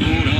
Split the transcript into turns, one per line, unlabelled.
Put up.